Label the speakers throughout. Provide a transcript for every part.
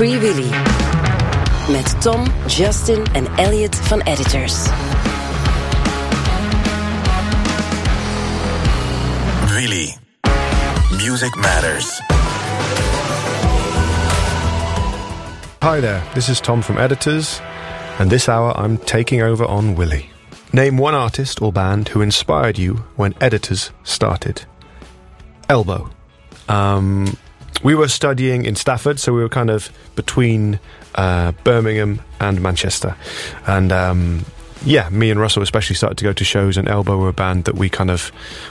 Speaker 1: Free Willy. Met Tom, Justin en Elliott van Editors.
Speaker 2: Really, music matters.
Speaker 3: Hi there, this is Tom from Editors, and this hour I'm taking over on Willy. Name one artist or band who inspired you when Editors started. Elbow. Um, we were studying in Stafford, so we were kind of between uh, Birmingham and Manchester. And um, yeah, me and Russell especially started to go to shows, and Elbow were a band that we kind of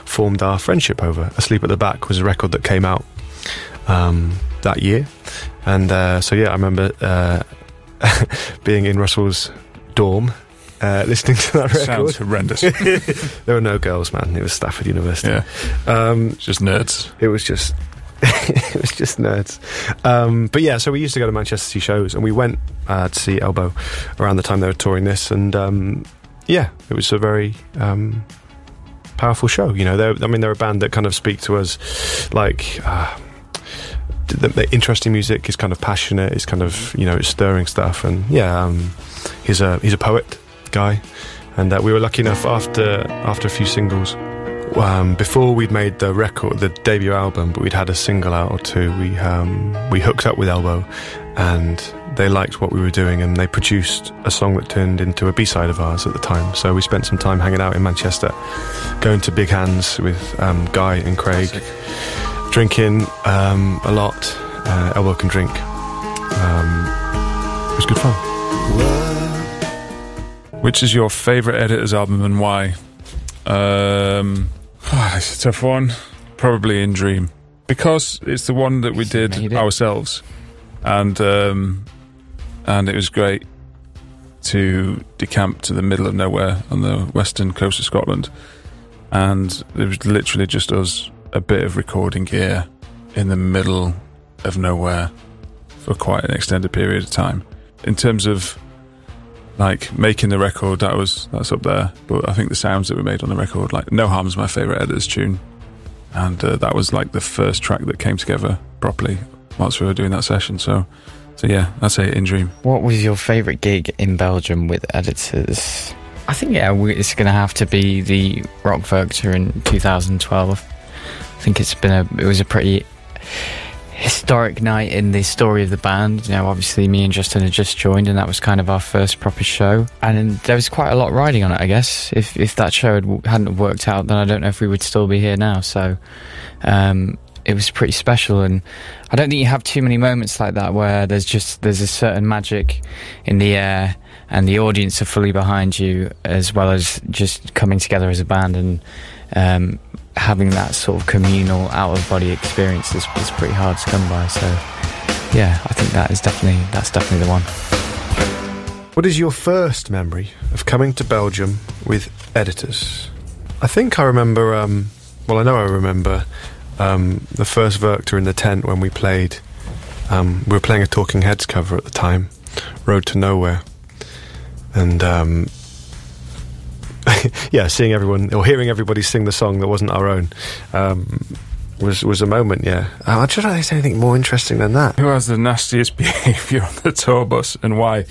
Speaker 3: formed our friendship over. Asleep at the Back was a record that came out um, that year. And uh, so, yeah, I remember uh, being in Russell's dorm. Uh, listening to that record.
Speaker 4: Sounds horrendous.
Speaker 3: there were no girls, man. It was Stafford University.
Speaker 4: yeah,
Speaker 3: Um,
Speaker 4: just nerds.
Speaker 3: it was just it was just nerds. Um, but yeah so we used to go to manchester to see shows and we went uh, to see elbow around the time they were touring this and um, yeah it was a very um, powerful show you know. They're, i mean they're a band that kind of speak to us like uh, the, the interesting music is kind of passionate it's kind of you know it's stirring stuff and yeah um, he's a he's a poet guy and uh, we were lucky enough after after a few singles um, before we'd made the record, the debut album, but we'd had a single out or two. We um, we hooked up with Elbow, and they liked what we were doing, and they produced a song that turned into a B-side of ours at the time. So we spent some time hanging out in Manchester, going to Big Hands with um, Guy and Craig, drinking um, a lot. Uh, Elbow can drink. Um, it was good fun.
Speaker 4: Which is your favourite Editors album and why? Um, it's a tough one. Probably In Dream. Because it's the one that we did
Speaker 5: it.
Speaker 4: ourselves. And um, and it was great to decamp to the middle of nowhere on the western coast of Scotland. And it was literally just us, a bit of recording gear in the middle of nowhere for quite an extended period of time. In terms of like making the record that was that's up there but i think the sounds that we made on the record like no harm's my favorite editors tune and uh, that was like the first track that came together properly whilst we were doing that session so so yeah i'd say in dream
Speaker 5: What was your favourite gig in Belgium with editors? I think yeah, it's going to have to be the Rock Werchter in 2012. I think it's been a it was a pretty historic night in the story of the band. You know, obviously me and Justin had just joined, and that was kind of our first proper show. And there was quite a lot riding on it, I guess. If if that show had, hadn't worked out, then I don't know if we would still be here now. So. Um, it was pretty special and I don't think you have too many moments like that where there's just there's a certain magic in the air and the audience are fully behind you as well as just coming together as a band and um, having that sort of communal out of body experience is, is pretty hard to come by so yeah I think that is definitely that's definitely the one
Speaker 3: What is your first memory of coming to Belgium with editors? I think I remember, um, well, I know I remember um, the first Werchter in the tent when we played. Um, we were playing a Talking Heads cover at the time, Road to Nowhere. And um, yeah, seeing everyone or hearing everybody sing the song that wasn't our own um, was was a moment. Yeah, uh, I'm trying to think there's anything more interesting than that.
Speaker 4: who has the nastiest behaviour on the tour bus and why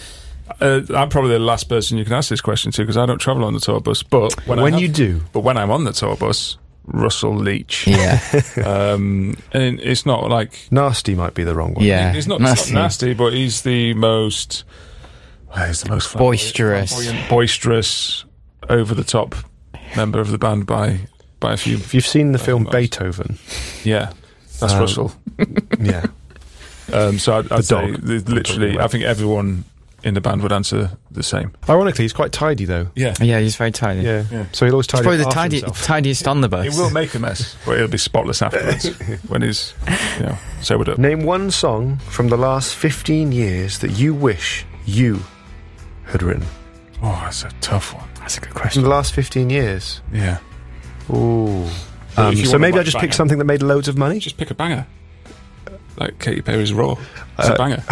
Speaker 4: uh, I'm probably the last person you can ask this question to because I don't travel on the tour bus. But when, I
Speaker 3: when
Speaker 4: have-
Speaker 3: you do,
Speaker 4: but when I'm on the tour bus, Russell Leach.
Speaker 5: yeah
Speaker 4: um, and it's not like
Speaker 3: nasty might be the wrong one.
Speaker 5: yeah
Speaker 4: He's not,
Speaker 5: nasty.
Speaker 4: not nasty, but he's the most. well, he's the most
Speaker 5: Boisterous.
Speaker 4: flamboyant, boisterous, over the top member of the band by by a few.
Speaker 3: If you've seen the film
Speaker 4: Nice.
Speaker 3: Beethoven,
Speaker 4: Yeah, that's
Speaker 3: Um,
Speaker 4: Russell.
Speaker 3: yeah.
Speaker 4: Um, so I'd, I'd say
Speaker 3: dog.
Speaker 4: literally, I think everyone in the band would answer the same.
Speaker 3: Ironically, he's quite tidy though.
Speaker 4: Yeah,
Speaker 5: yeah he's very tidy
Speaker 3: Yeah.
Speaker 4: Yeah.
Speaker 3: So he'll always
Speaker 5: He's
Speaker 3: tidy.
Speaker 5: probably the
Speaker 3: up
Speaker 5: tidy, tidiest on the bus
Speaker 4: he will make a mess, but it'll be spotless afterwards when he's, you know, sobered up.
Speaker 3: Name one song from the last 15 years that you wish you had written.
Speaker 4: Oh, that's a tough one.
Speaker 5: that's a good
Speaker 3: From
Speaker 5: question
Speaker 3: the last 15 years.
Speaker 4: Yeah,
Speaker 3: Ooh. Um, so maybe I'll
Speaker 4: rock
Speaker 3: just pick something that made loads of money.
Speaker 4: just pick a banger, like Katy Perry's "Roar." It's
Speaker 3: Uh,
Speaker 4: a banger.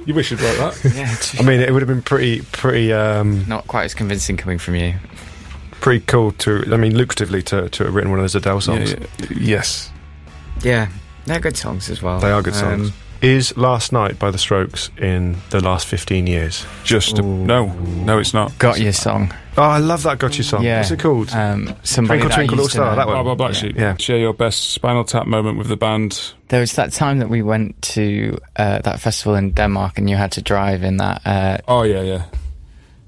Speaker 4: you wish you'd write that.
Speaker 5: yeah
Speaker 3: I mean, it would have been pretty, pretty, um,
Speaker 5: not quite as convincing coming from you
Speaker 3: pretty cool to. I mean, lucratively to, to have written one of those Adele songs.
Speaker 4: Yeah, yeah. Yes.
Speaker 5: Yeah, they're good songs as well.
Speaker 3: They are good songs.
Speaker 5: Um,
Speaker 3: Is Last Night by The Strokes in the last 15 years?
Speaker 4: Just a, no, no, it's not.
Speaker 5: Got your song.
Speaker 3: Oh, I love that Gotcha song.
Speaker 5: Yeah.
Speaker 3: What's it called?
Speaker 5: Um, somebody
Speaker 3: Twinkle,
Speaker 5: that I
Speaker 3: Twinkle,
Speaker 5: used to
Speaker 3: Little Star,
Speaker 5: know.
Speaker 3: that one.
Speaker 4: Bob Bob Blacksheep.
Speaker 3: Yeah.
Speaker 4: Share your best Spinal Tap moment with the band.
Speaker 5: There was that time that we went to uh, that festival in Denmark, and you had to drive in that. Uh,
Speaker 4: Oh yeah, yeah.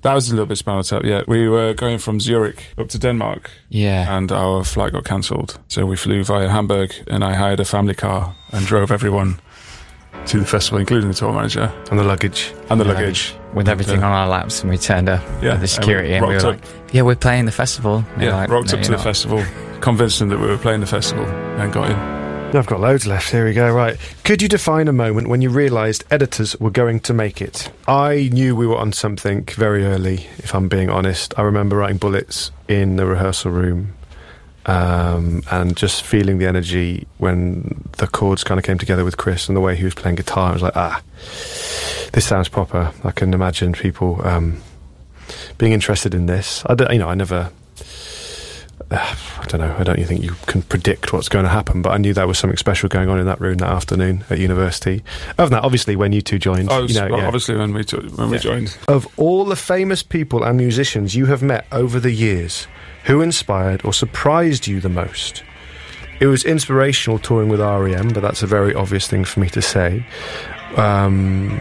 Speaker 4: That was a little bit Spinal Tap. Yeah, we were going from Zurich up to Denmark,
Speaker 5: yeah,
Speaker 4: and our flight got cancelled. So we flew via Hamburg, and I hired a family car and drove everyone to the festival, including the tour manager
Speaker 3: And the luggage.
Speaker 4: and the
Speaker 5: Yeah.
Speaker 4: luggage.
Speaker 5: with everything uh, on our laps, and we turned up
Speaker 4: Yeah,
Speaker 5: with the security,
Speaker 4: and
Speaker 5: and,
Speaker 4: we
Speaker 5: we were
Speaker 4: rocked
Speaker 5: like, "Yeah, we're playing the festival." And
Speaker 4: Yeah,
Speaker 5: like,
Speaker 4: rocked
Speaker 5: "No,
Speaker 4: up to the
Speaker 5: not."
Speaker 4: festival, convinced them that we were playing the festival, and got in.
Speaker 3: I've got loads left. Here we go. Right. Could you define a moment when you realised editors were going to make it? I knew we were on something very early, if I'm being honest. I remember writing bullets in the rehearsal room um, and just feeling the energy when the chords kind of came together with Chris and the way he was playing guitar. I was like, ah, this sounds proper. I can imagine people um, being interested in this. I don't, you know, I never. I don't know. I don't think you can predict what's going to happen, but I knew there was something special going on in that room that afternoon at university. Other than that, obviously, when you two joined,
Speaker 4: Oh,
Speaker 3: you know,
Speaker 4: well,
Speaker 3: yeah.
Speaker 4: obviously when we jo- when we joined.
Speaker 3: of all the famous people and musicians you have met over the years, who inspired or surprised you the most? It was inspirational touring with REM, but that's a very obvious thing for me to say. Um,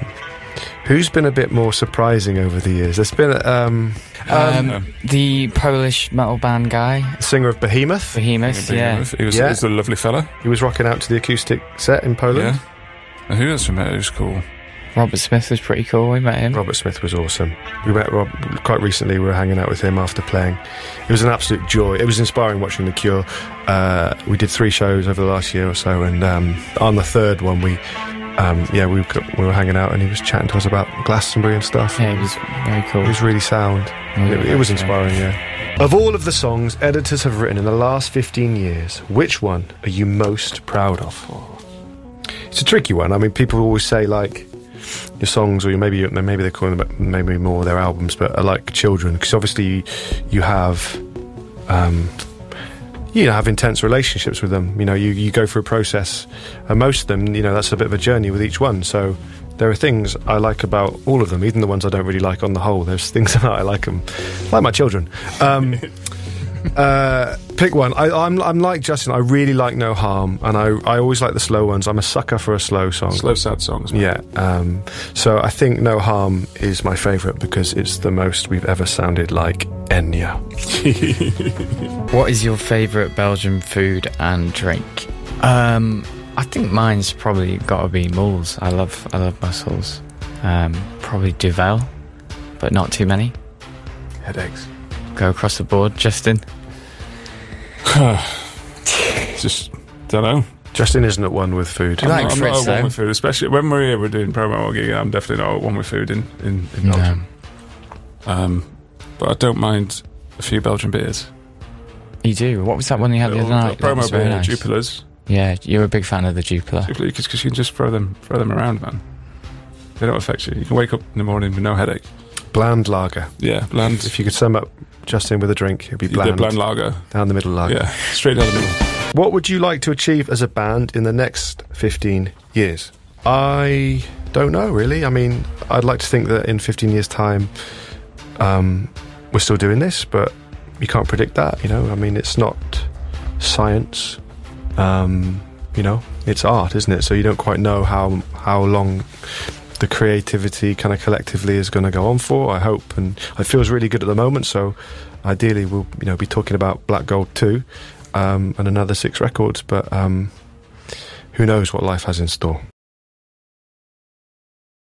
Speaker 3: who's been a bit more surprising over the years? There's been um,
Speaker 5: Um,
Speaker 4: Um,
Speaker 5: the Polish metal band guy,
Speaker 3: singer of Behemoth.
Speaker 5: Behemoth. Yeah,
Speaker 4: He was,
Speaker 3: Yeah.
Speaker 4: he was a lovely fella.
Speaker 3: He was rocking out to the acoustic set in Poland.
Speaker 4: Yeah. And who else we met? It was cool.
Speaker 5: Robert Smith was pretty cool. We met him.
Speaker 3: Robert Smith was awesome. We met Rob quite recently. We were hanging out with him after playing. It was an absolute joy. It was inspiring watching The Cure. Uh, we did three shows over the last year or so, and um, on the third one, we um, yeah we, got, we were hanging out, and he was chatting to us about Glastonbury and stuff.
Speaker 5: Yeah, he was very cool.
Speaker 3: It was really sound. It, it was inspiring, yeah. Of all of the songs editors have written in the last 15 years, which one are you most proud of? It's a tricky one. I mean, people always say, like, your songs, or you- maybe maybe they're calling them maybe more their albums, but are like children, because obviously you, you have. Um, you know, have intense relationships with them. You know, you, you go through a process, and most of them, you know, that's a bit of a journey with each one. So there are things I like about all of them, even the ones I don't really like on the whole. There's things about I like them, like my children. Um, uh, pick one. I, I'm I'm like Justin. I really like No Harm, and I I always like the slow ones. I'm a sucker for a slow song.
Speaker 4: Slow, sad songs. man.
Speaker 3: Yeah. Um, so I think No Harm is my favourite because it's the most we've ever sounded like Enya.
Speaker 5: What is your favourite Belgian food and drink? Um, I think mine's probably got to be moules. I love I love mussels. Um, probably Duvel, but not too many.
Speaker 4: Headaches.
Speaker 5: Go across the board, Justin.
Speaker 4: Just don't know.
Speaker 3: Justin isn't at one with food.
Speaker 5: You
Speaker 4: I'm
Speaker 5: like
Speaker 4: not, I'm
Speaker 5: Fritz,
Speaker 4: not at one with food, especially when we're here. We're doing promo gig. I'm definitely not at one with food in in, in Belgium. Um, but I don't mind a few Belgian beers.
Speaker 5: You do. What was that one you had the other night?
Speaker 4: Promo
Speaker 5: was very
Speaker 4: beer,
Speaker 5: nice.
Speaker 4: Jupilers.
Speaker 5: Yeah, you're a big fan of the Jupiler. Jupiler,
Speaker 4: because you can just throw them throw them around, man. They don't affect you. You can wake up in the morning with no headache.
Speaker 3: Bland lager.
Speaker 4: Yeah, bland.
Speaker 3: If you could sum up Justin with a drink, it'd be
Speaker 4: the
Speaker 3: bland.
Speaker 4: bland lager.
Speaker 3: Down the middle lager.
Speaker 4: Yeah, straight down the middle.
Speaker 3: What would you like to achieve as a band in the next 15 years? I don't know, really. I mean, I'd like to think that in 15 years' time, um, we're still doing this, but you can't predict that, you know? I mean, it's not science, um, you know? It's art, isn't it? So you don't quite know how, how long the creativity kind of collectively is going to go on for, I hope. And it feels really good at the moment, so ideally we'll, you know, be talking about Black Gold 2 um, and another six records, but um, who knows what life has in store.